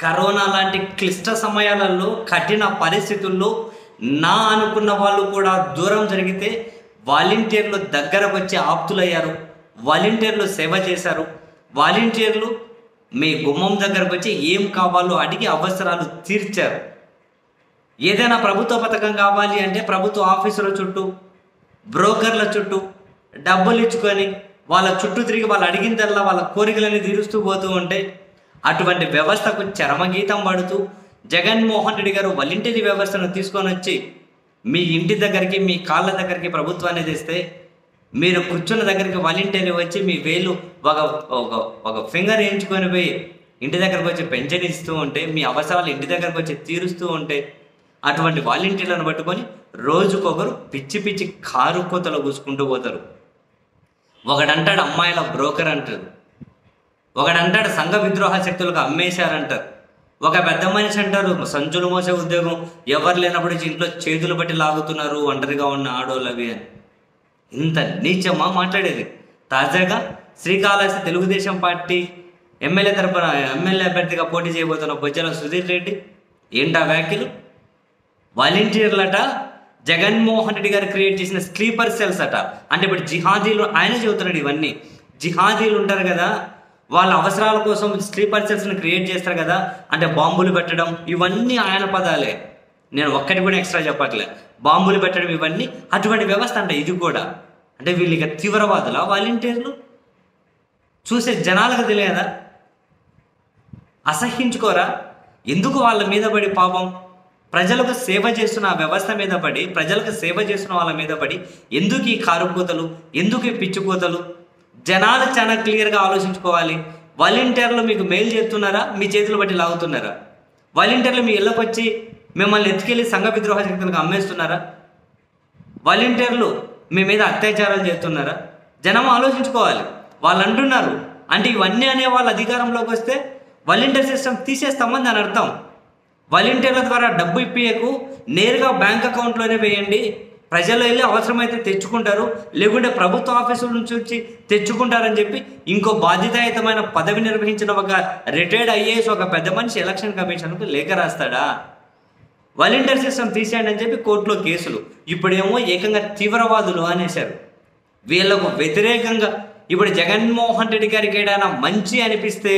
Corona లాంటి క్లిష్ట సమయాలలో కఠిన పరిస్థితుల్లో నా అనుకున్న వాళ్ళు కూడా దూరం జరిగితే వాలంటీర్లు దగ్గరకు వచ్చి ఆప్తులయ్యారు వాలంటీర్లు సేవ చేశారు. వాలంటీర్లు మీ గుమ్మం దగ్గరకు వచ్చి ఏం కావాలో అడిగి అవసరాలు తీర్చారు. ఏదైనా ప్రభుత్వ పథకం కావాలి అంటే ప్రభుత్వ ఆఫీసుల చుట్టూ బ్రోకర్ల చుట్టూ డబ్బులు ఇచ్చుకొని వాళ్ళ చుట్టూ తిరిగి వాళ్ళు అడిగిందల్లా వాళ్ళ కోరికలని తీరుస్తూ పోతూ ఉంటే అటువంటి వ్యవస్థకు చరమగీతం పడుతూ జగన్మోహన్ రెడ్డి గారు వాలంటీరీ వ్యవస్థను తీసుకొని వచ్చి మీ ఇంటి దగ్గరికి మీ కాళ్ళ దగ్గరికి ప్రభుత్వాన్ని తెస్తే మీరు కూర్చున్న దగ్గరికి వాలంటీర్ వచ్చి మీ వేలు ఒక ఒక ఒక ఫింగర్ వేయించుకొని పోయి ఇంటి దగ్గరకు వచ్చి పెన్షన్ ఇస్తూ ఉంటే మీ అవసరాలు ఇంటి దగ్గరకు వచ్చి తీరుస్తూ ఉంటే అటువంటి వాలంటీర్లను పట్టుకొని రోజుకొకరు పిచ్చి పిచ్చి కారు కోతలు కూసుకుంటూ పోతారు. ఒకడంటాడు అమ్మాయిల బ్రోకర్ అంటారు. ఒకడంటాడు సంఘ విద్రోహ శక్తులకు అమ్మేశారంటారు ఒక పెద్ద మనిషి అంటారు సంచులు మోసే ఉద్యోగం ఎవరు లేనప్పుడు ఇంట్లో చేతులు బట్టి లాగుతున్నారు ఒంటరిగా ఉన్న ఆడోళ్ళవి అని. ఇంత నీచమా మాట్లాడేది? తాజాగా శ్రీకాళహస్తి తెలుగుదేశం పార్టీ ఎమ్మెల్యే తరపున ఎమ్మెల్యే అభ్యర్థిగా పోటీ చేయబోతున్న బొజ్జల సుధీర్ రెడ్డి ఏంటా వ్యాఖ్యలు? వాలంటీర్లట జగన్మోహన్ రెడ్డి గారు క్రియేట్ చేసిన స్లీపర్ సెల్స్ అట. అంటే ఇప్పుడు జిహాదీలు ఆయన చెబుతున్నాడు ఇవన్నీ. జిహాదీలు ఉంటారు కదా వాళ్ళ అవసరాల కోసం స్లీపర్సెల్స్ని క్రియేట్ చేస్తారు కదా అంటే బాంబులు పెట్టడం ఇవన్నీ ఆయన పదాలే. నేను ఒక్కటి కూడా ఎక్స్ట్రా చెప్పట్లే. బాంబులు పెట్టడం ఇవన్నీ అటువంటి వ్యవస్థ అంట ఇది కూడా. అంటే వీళ్ళు ఇక తీవ్రవాదుల వాలంటీర్లు? చూసే జనాలకు తెలియదా? అసహించుకోరా? ఎందుకు వాళ్ళ మీద పడి పాపం? ప్రజలకు సేవ చేస్తున్న ఆ వ్యవస్థ మీద పడి ప్రజలకు సేవ చేస్తున్న వాళ్ళ మీద పడి ఎందుకు ఈ కారుకూతలు ఎందుకు ఈ పిచ్చుకూతలు జనాలు చాలా క్లియర్గా ఆలోచించుకోవాలి. వాలంటీర్లు మీకు మెయిల్ చేస్తున్నారా? మీ చేతులు బట్టి లాగుతున్నారా? వాలంటీర్లు మీ ఇళ్ళకి వచ్చి మిమ్మల్ని ఎత్తుకెళ్ళి సంఘ విద్రోహ శక్తులకు అమ్మేస్తున్నారా? వాలంటీర్లు మీ మీద అత్యాచారాలు చేస్తున్నారా? జనం ఆలోచించుకోవాలి. వాళ్ళు అంటున్నారు అంటే ఇవన్నీ అనే వాళ్ళ అధికారంలోకి వస్తే వాలంటీర్ సిస్టమ్ తీసేస్తామని దాని అర్థం. వాలంటీర్ల ద్వారా డబ్బు ఇప్పియకు నేరుగా బ్యాంక్ అకౌంట్లోనే వేయండి. ప్రజలు వెళ్ళి అవసరమైతే తెచ్చుకుంటారు లేకుంటే ప్రభుత్వ ఆఫీసుల నుంచి వచ్చి తెచ్చుకుంటారని చెప్పి ఇంకో బాధ్యతాయుతమైన పదవి నిర్వహించిన ఒక రిటైర్డ్ ఐఏఎస్ ఒక పెద్ద మనిషి ఎలక్షన్ కమిషన్కు లేఖ రాస్తాడా? వాలంటీర్ సిస్టమ్ తీసేయండి అని చెప్పి కోర్టులో కేసులు. ఇప్పుడేమో ఏకంగా తీవ్రవాదులు అనేశారు. వీళ్ళకు వ్యతిరేకంగా ఇప్పుడు జగన్మోహన్ రెడ్డి గారికి ఏదైనా మంచి అనిపిస్తే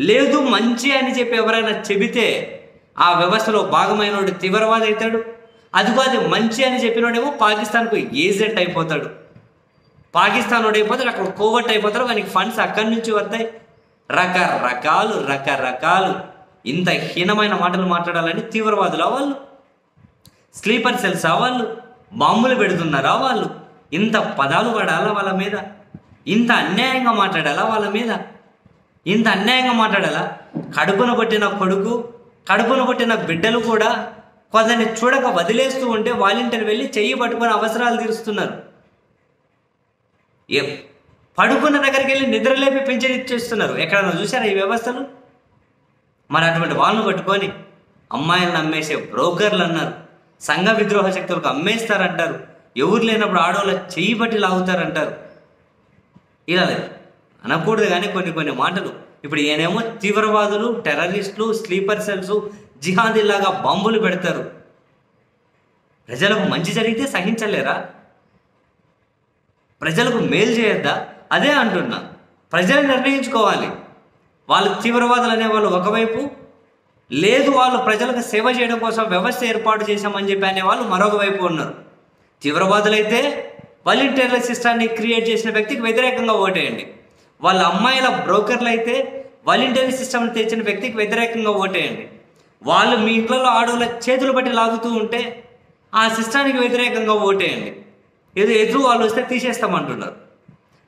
లేదు మంచి అని చెప్పి ఎవరైనా చెబితే ఆ వ్యవస్థలో భాగమైన తీవ్రవాది అవుతాడు అదిగో అది మంచి అని చెప్పినోడేమో పాకిస్తాన్కు ఏజెంట్ అయిపోతాడు. పాకిస్తాన్ వాడు అయిపోతాడు అక్కడ కోవట్ అయిపోతాడు వానికి ఫండ్స్ అక్కడి నుంచి వస్తాయి. రకరకాలు రకరకాలు. ఇంత హీనమైన మాటలు మాట్లాడాలని తీవ్రవాదులు వాళ్ళు స్లీపర్ సెల్స్ వాళ్ళు బాంబులు పెడుతున్నారా వాళ్ళు ఇంత పదాలు పడాలా వాళ్ళ మీద? ఇంత అన్యాయంగా మాట్లాడాలా వాళ్ళ మీద? ఇంత అన్యాయంగా మాట్లాడాలా? కడుపున పట్టిన కొడుకు కడుపున పట్టిన బిడ్డలు కూడా కొందరిని చూడక వదిలేస్తూ ఉంటే వాలంటీర్ వెళ్ళి చెయ్యి పట్టుకొని అవసరాలు తీరుస్తున్నారు. ఏ పడుకున్న దగ్గరికి వెళ్ళి నిద్రలేపి పెంచడి ఇచ్చేస్తున్నారు. ఎక్కడన్నా చూసారా ఈ వ్యవస్థలు మరి అటువంటి వాళ్ళను పట్టుకొని అమ్మాయిలను అమ్మేసే బ్రోకర్లు అన్నారు. సంఘ విద్రోహ శక్తులకు అమ్మేస్తారంటారు. ఎవరు లేనప్పుడు ఆడవాళ్ళ చెయ్యి పట్టి లాగుతారంటారు. ఇలా లేదు. అనకూడదు కానీ కొన్ని కొన్ని మాటలు. ఇప్పుడు ఈయనేమో తీవ్రవాదులు టెర్రరిస్టులు స్లీపర్ సెల్స్ జిహాదీలాగా బాంబులు పెడతారు. ప్రజలకు మంచి జరిగితే సహించలేరా? ప్రజలకు మేలు చేయొద్దా? అదే అంటున్నా. ప్రజలు నిర్ణయించుకోవాలి. వాళ్ళు తీవ్రవాదులు అనేవాళ్ళు ఒకవైపు లేదు వాళ్ళు ప్రజలకు సేవ చేయడం కోసం వ్యవస్థ ఏర్పాటు చేశామని చెప్పి అనే వాళ్ళు మరొక వైపు ఉన్నారు. తీవ్రవాదులైతే వాలంటీర్ల సిస్టాన్ని క్రియేట్ చేసిన వ్యక్తికి వ్యతిరేకంగా ఓటేయండి. వాళ్ళ అమ్మాయిల బ్రోకర్లు అయితే వాలంటీర్ సిస్టమ్ని తెచ్చిన వ్యక్తికి వ్యతిరేకంగా ఓటేయండి. వాళ్ళు మీ ఇంట్లో ఆడవాళ్ళ చేతులు బట్టి లాగుతూ ఉంటే ఆ సిస్టానికి వ్యతిరేకంగా ఓటేయండి. ఏదో ఎదురు వాళ్ళు వస్తే తీసేస్తామంటున్నారు.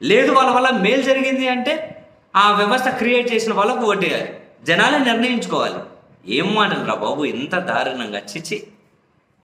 లేదు వాళ్ళ వల్ల మేలు జరిగింది అంటే ఆ వ్యవస్థ క్రియేట్ చేసిన వాళ్ళకు ఓటేయాలి. జనాలే నిర్ణయించుకోవాలి. ఏం మాటలు రా బాబు ఇంత దారుణంగా. చిచి